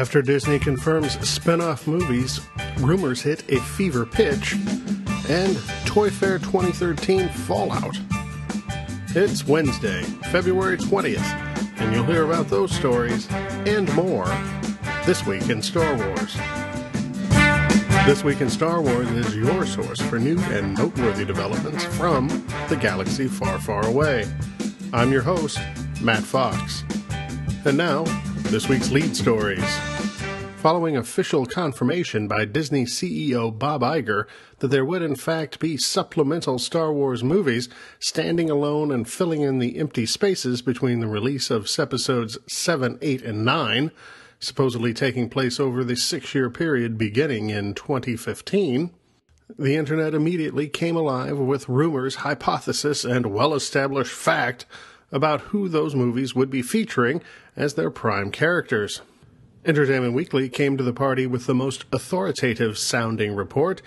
After Disney confirms spin off movies, rumors hit a fever pitch, and Toy Fair 2013 fallout. It's Wednesday, February 20th, and you'll hear about those stories and more this week in Star Wars. This Week in Star Wars is your source for new and noteworthy developments from the galaxy far, far away. I'm your host, Matt Fox. And now, this week's lead stories. Following official confirmation by Disney CEO Bob Iger that there would in fact be supplemental Star Wars movies standing alone and filling in the empty spaces between the release of episodes 7, 8, and 9, supposedly taking place over the six year period beginning in 2015, the internet immediately came alive with rumors, hypothesis, and well established fact about who those movies would be featuring as their prime characters. Entertainment Weekly came to the party with the most authoritative sounding report,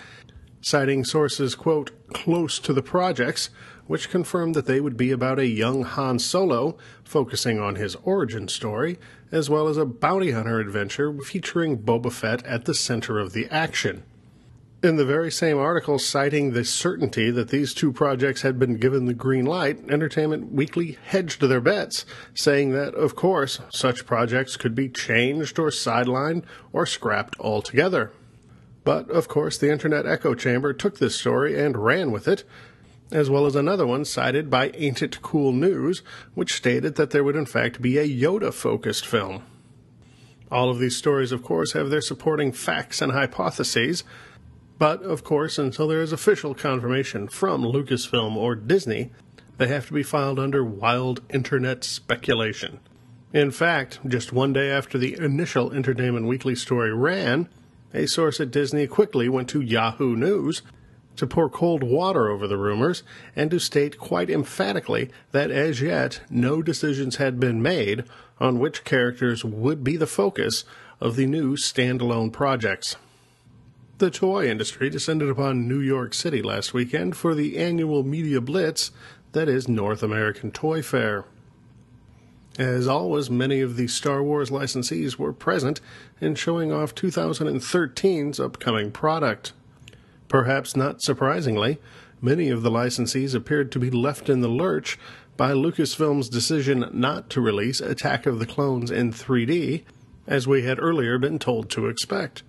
citing sources, quote, close to the projects, which confirmed that they would be about a young Han Solo, focusing on his origin story, as well as a bounty hunter adventure featuring Boba Fett at the center of the action. In the very same article citing the certainty that these two projects had been given the green light, Entertainment Weekly hedged their bets, saying that, of course, such projects could be changed or sidelined or scrapped altogether. But, of course, the Internet echo chamber took this story and ran with it, as well as another one cited by Ain't It Cool News, which stated that there would in fact be a Yoda focused film. All of these stories, of course, have their supporting facts and hypotheses, but, of course, until there is official confirmation from Lucasfilm or Disney, they have to be filed under wild internet speculation. In fact, just one day after the initial Entertainment Weekly story ran, a source at Disney quickly went to Yahoo News to pour cold water over the rumors and to state quite emphatically that as yet no decisions had been made on which characters would be the focus of the new standalone projects. The toy industry descended upon New York City last weekend for the annual media blitz that is North American Toy Fair. As always, many of the Star Wars licensees were present in showing off 2013's upcoming product. Perhaps not surprisingly, many of the licensees appeared to be left in the lurch by Lucasfilm's decision not to release Attack of the Clones in 3D, as we had earlier been told to expect.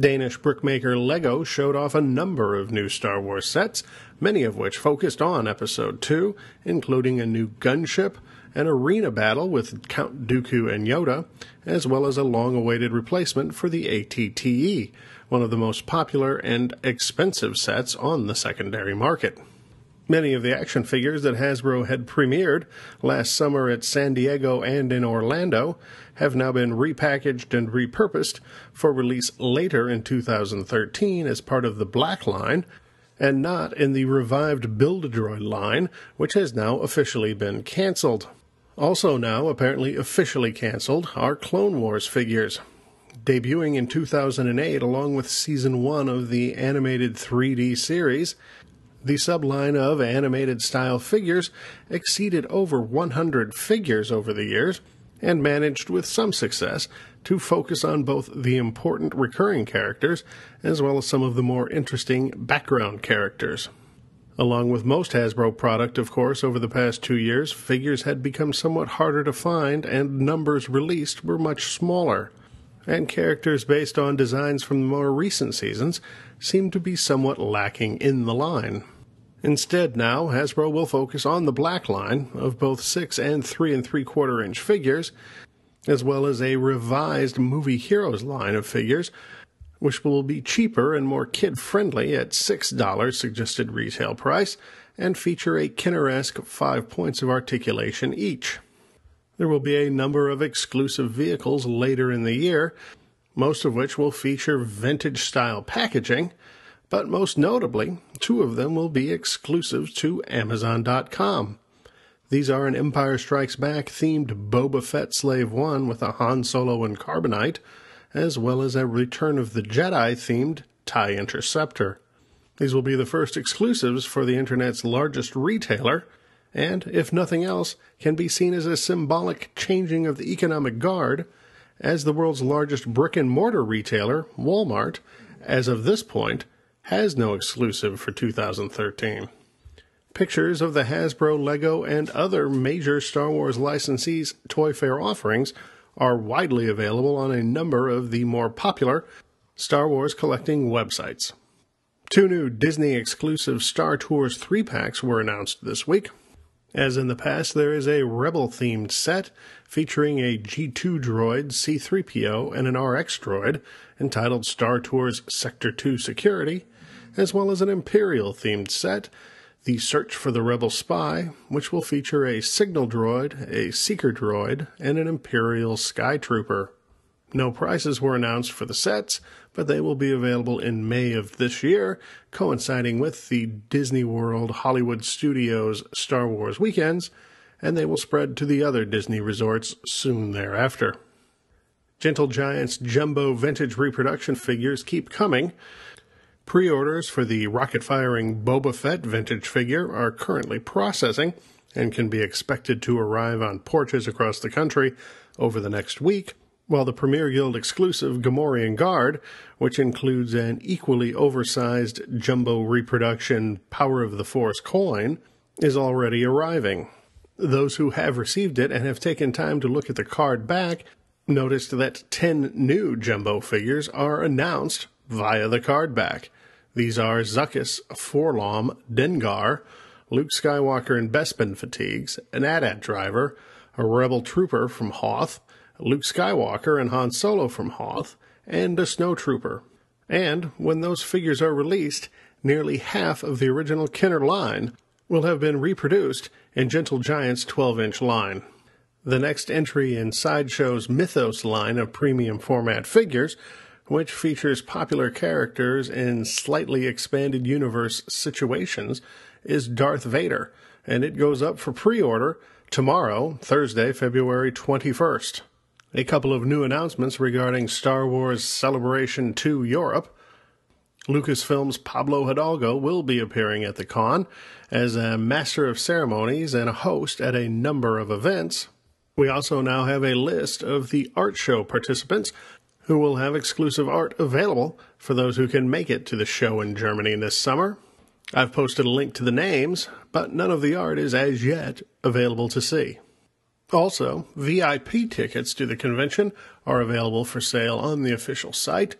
Danish brickmaker Lego showed off a number of new Star Wars sets, many of which focused on Episode 2, including a new gunship, an arena battle with Count Dooku and Yoda, as well as a long awaited replacement for the ATTE, one of the most popular and expensive sets on the secondary market. Many of the action figures that Hasbro had premiered last summer at San Diego and in Orlando have now been repackaged and repurposed for release later in 2013 as part of the Black line, and not in the revived Build-A-Droid line, which has now officially been cancelled. Also now apparently officially cancelled are Clone Wars figures. Debuting in 2008 along with Season 1 of the animated 3D series, the subline of animated style figures exceeded over 100 figures over the years and managed with some success to focus on both the important recurring characters as well as some of the more interesting background characters. Along with most Hasbro product, of course, over the past two years, figures had become somewhat harder to find and numbers released were much smaller. And characters based on designs from the more recent seasons seem to be somewhat lacking in the line. Instead, now Hasbro will focus on the black line of both six and three and three quarter inch figures, as well as a revised Movie Heroes line of figures, which will be cheaper and more kid friendly at $6 suggested retail price and feature a Kenner-esque five points of articulation each. There will be a number of exclusive vehicles later in the year, most of which will feature vintage style packaging, but most notably, two of them will be exclusive to Amazon.com. These are an Empire Strikes Back themed Boba Fett Slave 1 with a Han Solo and Carbonite, as well as a Return of the Jedi themed TIE Interceptor. These will be the first exclusives for the Internet's largest retailer, and, if nothing else, can be seen as a symbolic changing of the economic guard as the world's largest brick and mortar retailer, Walmart, as of this point, has no exclusive for 2013. Pictures of the Hasbro, Lego, and other major Star Wars licensees' Toy Fair offerings are widely available on a number of the more popular Star Wars collecting websites. Two new Disney exclusive Star Tours 3 packs were announced this week. As in the past, there is a Rebel themed set featuring a G2 droid, C3PO, and an RX droid entitled Star Tours Sector 2 Security, as well as an Imperial themed set, The Search for the Rebel Spy, which will feature a Signal droid, a Seeker droid, and an Imperial Sky Trooper. No prices were announced for the sets, but they will be available in May of this year, coinciding with the Disney World Hollywood Studios Star Wars weekends, and they will spread to the other Disney resorts soon thereafter. Gentle Giant's jumbo vintage reproduction figures keep coming. Pre orders for the rocket firing Boba Fett vintage figure are currently processing and can be expected to arrive on porches across the country over the next week while the Premier Guild exclusive Gamorrean Guard, which includes an equally oversized jumbo reproduction Power of the Force coin, is already arriving. Those who have received it and have taken time to look at the card back noticed that 10 new jumbo figures are announced via the card back. These are Zuckuss, 4-LOM, Dengar, Luke Skywalker in Bespin fatigues, an AT-AT driver, a Rebel trooper from Hoth, Luke Skywalker and Han Solo from Hoth, and a snowtrooper. And when those figures are released, nearly half of the original Kenner line will have been reproduced in Gentle Giant's 12 inch line. The next entry in Sideshow's Mythos line of premium format figures, which features popular characters in slightly expanded universe situations, is Darth Vader, and it goes up for pre order tomorrow, Thursday, February 21st a couple of new announcements regarding Star Wars Celebration 2 Europe. Lucasfilm's Pablo Hidalgo will be appearing at the con as a master of ceremonies and a host at a number of events. We also now have a list of the art show participants who will have exclusive art available for those who can make it to the show in Germany this summer. I've posted a link to the names, but none of the art is as yet available to see. Also, VIP tickets to the convention are available for sale on the official site.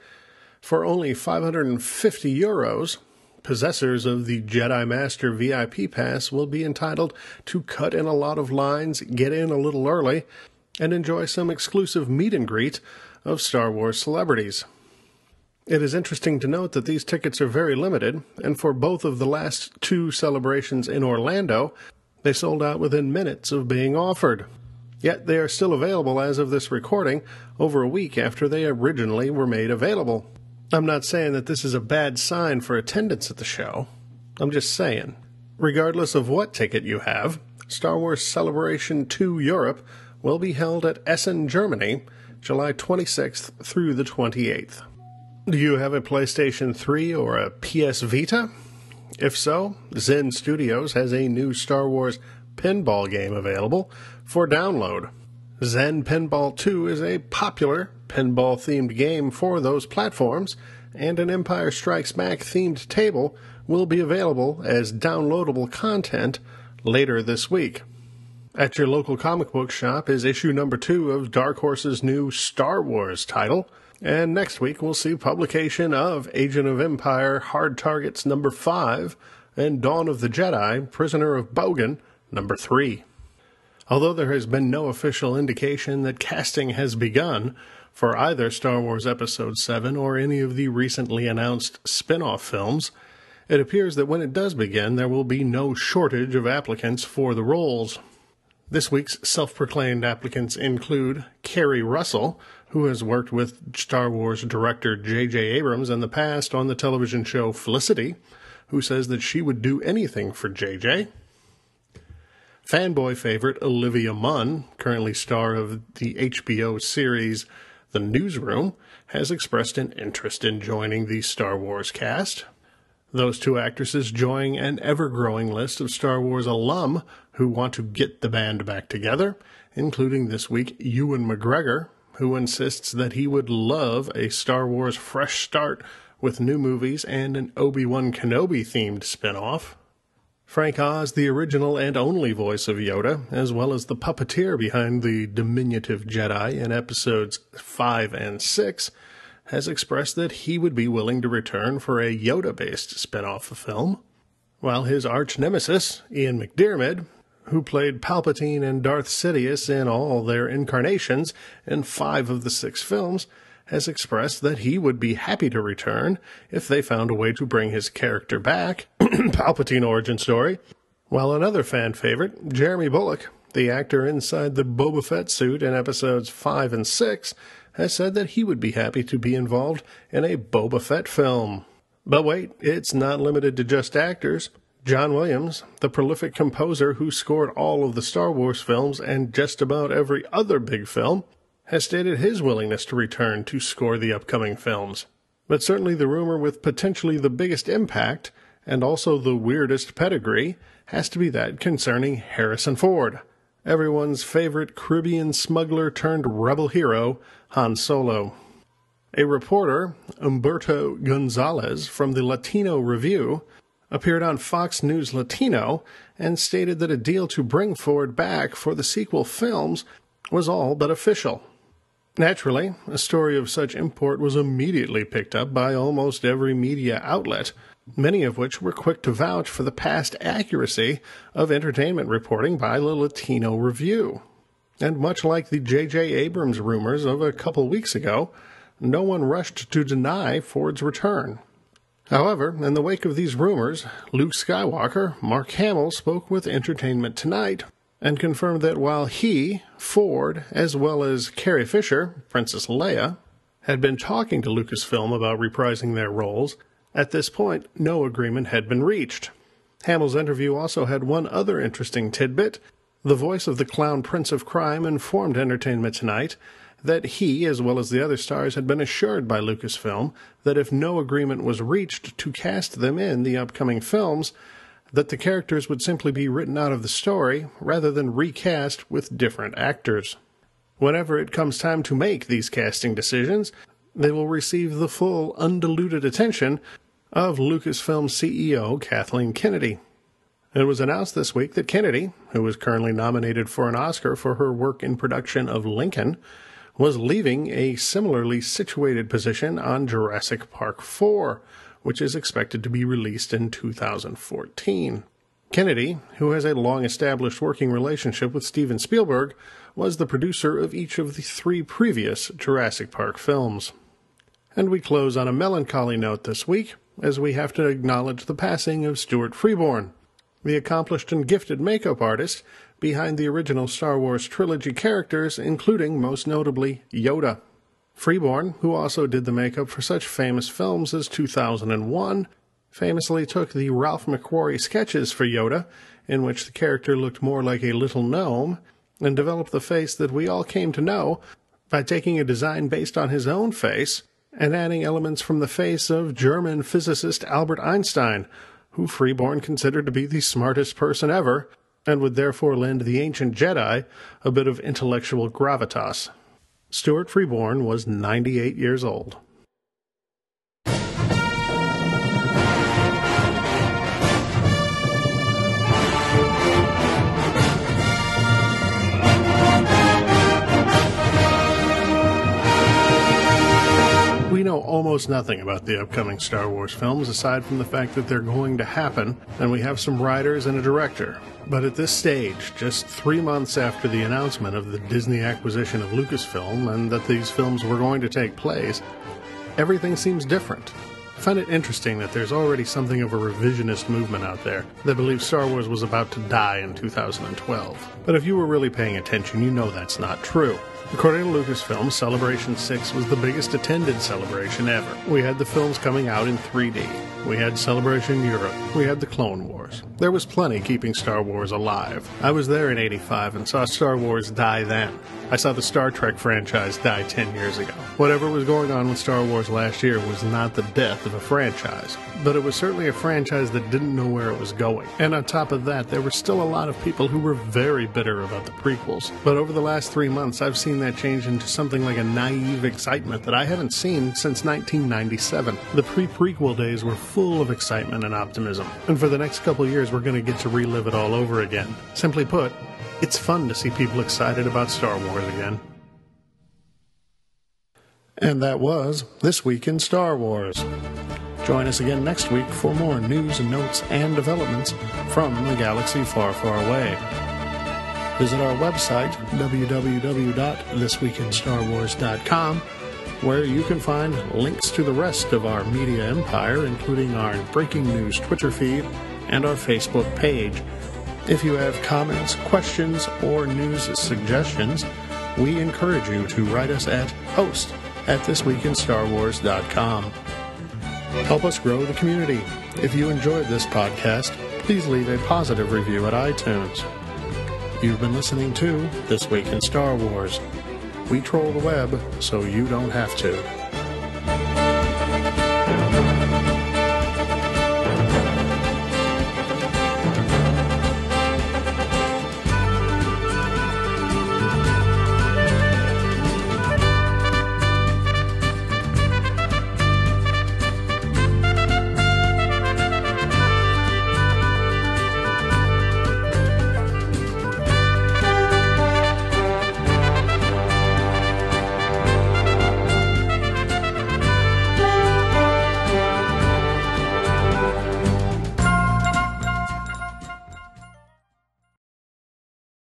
For only 550 euros, possessors of the Jedi Master VIP pass will be entitled to cut in a lot of lines, get in a little early, and enjoy some exclusive meet and greet of Star Wars celebrities. It is interesting to note that these tickets are very limited, and for both of the last two celebrations in Orlando, they sold out within minutes of being offered. Yet they are still available as of this recording, over a week after they originally were made available. I'm not saying that this is a bad sign for attendance at the show. I'm just saying, regardless of what ticket you have, Star Wars Celebration 2 Europe will be held at Essen, Germany, July 26th through the 28th. Do you have a PlayStation 3 or a PS Vita? If so, Zen Studios has a new Star Wars pinball game available for download. Zen Pinball 2 is a popular pinball themed game for those platforms, and an Empire Strikes Back themed table will be available as downloadable content later this week. At your local comic book shop is issue number two of Dark Horse's new Star Wars title, and next week we'll see publication of Agent of Empire Hard Targets number five and Dawn of the Jedi Prisoner of Bogan number three. Although there has been no official indication that casting has begun for either Star Wars Episode 7 or any of the recently announced spin off films, it appears that when it does begin, there will be no shortage of applicants for the roles. This week's self proclaimed applicants include Keri Russell, who has worked with Star Wars director J.J. Abrams in the past on the television show Felicity, who says that she would do anything for J.J. Fanboy favorite Olivia Munn, currently star of the HBO series The Newsroom, has expressed an interest in joining the Star Wars cast. Those two actresses join an ever growing list of Star Wars alum who want to get the band back together, including this week Ewan McGregor, who insists that he would love a Star Wars fresh start with new movies and an Obi Wan Kenobi themed spin off. Frank Oz, the original and only voice of Yoda, as well as the puppeteer behind the diminutive Jedi in episodes 5 and 6, has expressed that he would be willing to return for a Yoda based spin off film. While his arch nemesis, Ian McDiarmid, who played Palpatine and Darth Sidious in all their incarnations in five of the six films, has expressed that he would be happy to return if they found a way to bring his character back, Palpatine origin story, while another fan favorite, Jeremy Bulloch, the actor inside the Boba Fett suit in episodes 5 and 6, has said that he would be happy to be involved in a Boba Fett film. But wait, it's not limited to just actors. John Williams, the prolific composer who scored all of the Star Wars films and just about every other big film, has stated his willingness to return to score the upcoming films. But certainly the rumor with potentially the biggest impact, and also the weirdest pedigree, has to be that concerning Harrison Ford, everyone's favorite Caribbean smuggler turned rebel hero, Han Solo. A reporter, Umberto Gonzalez from the Latino Review, appeared on Fox News Latino and stated that a deal to bring Ford back for the sequel films was all but official. Naturally, a story of such import was immediately picked up by almost every media outlet, many of which were quick to vouch for the past accuracy of entertainment reporting by the Latino Review. And much like the J.J. Abrams rumors of a couple weeks ago, no one rushed to deny Ford's return. However, in the wake of these rumors, Luke Skywalker, Mark Hamill spoke with Entertainment Tonight and confirmed that while he, Ford, as well as Carrie Fisher, Princess Leia, had been talking to Lucasfilm about reprising their roles, at this point no agreement had been reached. Hamill's interview also had one other interesting tidbit. The voice of the clown Prince of Crime informed Entertainment Tonight that he, as well as the other stars, had been assured by Lucasfilm that if no agreement was reached to cast them in the upcoming films, that the characters would simply be written out of the story rather than recast with different actors. Whenever it comes time to make these casting decisions, they will receive the full, undiluted attention of Lucasfilm CEO Kathleen Kennedy. It was announced this week that Kennedy, who is currently nominated for an Oscar for her work in production of Lincoln, was leaving a similarly situated position on Jurassic Park 4, which is expected to be released in 2014. Kennedy, who has a long established working relationship with Steven Spielberg, was the producer of each of the three previous Jurassic Park films. And we close on a melancholy note this week, as we have to acknowledge the passing of Stuart Freeborn, the accomplished and gifted makeup artist behind the original Star Wars trilogy characters, including most notably Yoda. Freeborn, who also did the makeup for such famous films as 2001, famously took the Ralph McQuarrie sketches for Yoda, in which the character looked more like a little gnome, and developed the face that we all came to know by taking a design based on his own face and adding elements from the face of German physicist Albert Einstein, who Freeborn considered to be the smartest person ever, and would therefore lend the ancient Jedi a bit of intellectual gravitas. Stuart Freeborn was 98 years old. Almost nothing about the upcoming Star Wars films aside from the fact that they're going to happen, and we have some writers and a director. But at this stage, just three months after the announcement of the Disney acquisition of Lucasfilm and that these films were going to take place, everything seems different. I find it interesting that there's already something of a revisionist movement out there that believes Star Wars was about to die in 2012. But if you were really paying attention, you know that's not true. According to Lucasfilm, Celebration 6 was the biggest attended celebration ever. We had the films coming out in 3D. We had Celebration Europe. We had the Clone Wars. There was plenty keeping Star Wars alive. I was there in 85 and saw Star Wars die then. I saw the Star Trek franchise die 10 years ago. Whatever was going on with Star Wars last year was not the death of a franchise, but it was certainly a franchise that didn't know where it was going. And on top of that, there were still a lot of people who were very bitter about the prequels. But over the last three months, I've seen that change into something like a naive excitement that I haven't seen since 1997. The pre prequel days were full of excitement and optimism, and for the next couple years, we're going to get to relive it all over again. Simply put, it's fun to see people excited about Star Wars again. And that was This Week in Star Wars. Join us again next week for more news and notes and developments from the galaxy far, far away. Visit our website, www.thisweekinstarwars.com, where you can find links to the rest of our media empire, including our breaking news Twitter feed and our Facebook page. If you have comments, questions, or news suggestions, we encourage you to write us at host at thisweekinstarwars.com. Help us grow the community. If you enjoyed this podcast, please leave a positive review at iTunes. You've been listening to This Week in Star Wars. We troll the web so you don't have to.